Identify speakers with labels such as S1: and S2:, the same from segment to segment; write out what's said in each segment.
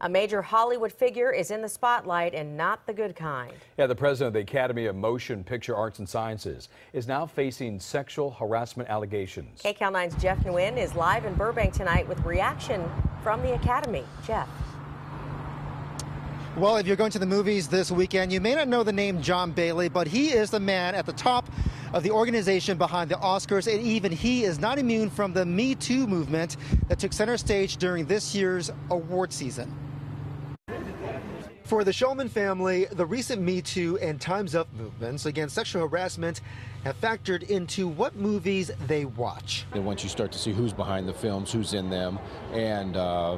S1: A major Hollywood figure is in the spotlight and not the good kind.
S2: Yeah, the president of the Academy of Motion Picture Arts and Sciences is now facing sexual harassment allegations.
S1: KCAL 9's Jeff Nguyen is live in Burbank tonight with reaction from the Academy. Jeff.
S3: Well, if you're going to the movies this weekend, you may not know the name John Bailey, but he is the man at the top of the organization behind the Oscars, and even he is not immune from the Me Too movement that took center stage during this year's award season. For the Shulman family, the recent Me Too and Time's Up movements against sexual harassment have factored into what movies they watch.
S4: And once you start to see who's behind the films, who's in them, and uh,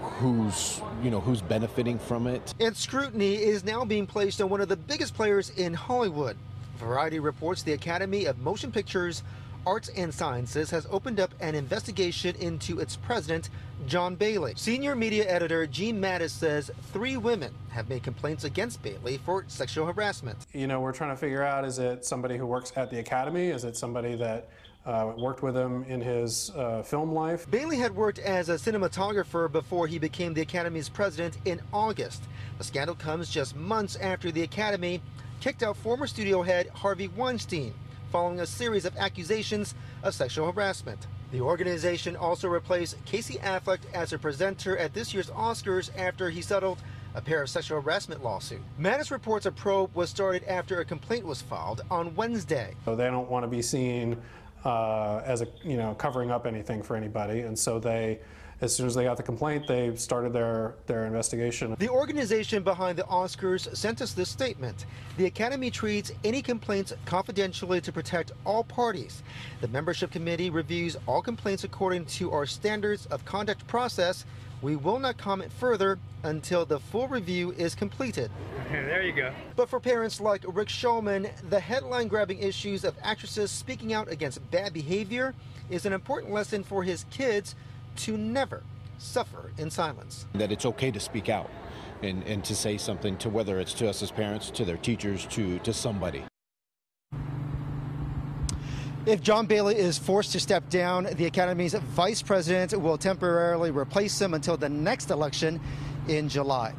S4: who's you know who's benefiting from it.
S3: And scrutiny is now being placed on one of the biggest players in Hollywood. Variety reports the Academy of Motion Pictures Arts and Sciences has opened up an investigation into its president, John Bailey. Senior media editor Gene Maddaus says three women have made complaints against Bailey for sexual harassment.
S5: You know, we're trying to figure out is it somebody who works at the Academy? Is it somebody that uh, worked with him in his uh, film life?
S3: Bailey had worked as a cinematographer before he became the Academy's president in August. The scandal comes just months after the Academy kicked out former studio head Harvey Weinstein following a series of accusations of sexual harassment. The organization also replaced Casey Affleck as a presenter at this year's Oscars after he settled a pair of sexual harassment lawsuits. Maddaus reports a probe was started after a complaint was filed on Wednesday.
S5: So they don't want to be seen uh, as a you know covering up anything for anybody, and so they as soon as they got the complaint, they started their, their investigation.
S3: The organization behind the Oscars sent us this statement. The Academy treats any complaints confidentially to protect all parties. The membership committee reviews all complaints according to our standards of conduct process. We will not comment further until the full review is completed.
S6: there you go.
S3: But for parents like Rick Shulman, the headline grabbing issues of actresses speaking out against bad behavior is an important lesson for his kids to never suffer in silence.
S4: That it's okay to speak out and, and to say something to whether it's to us as parents, to their teachers, to, to somebody.
S3: If John Bailey is forced to step down, the Academy's vice president will temporarily replace him until the next election in July.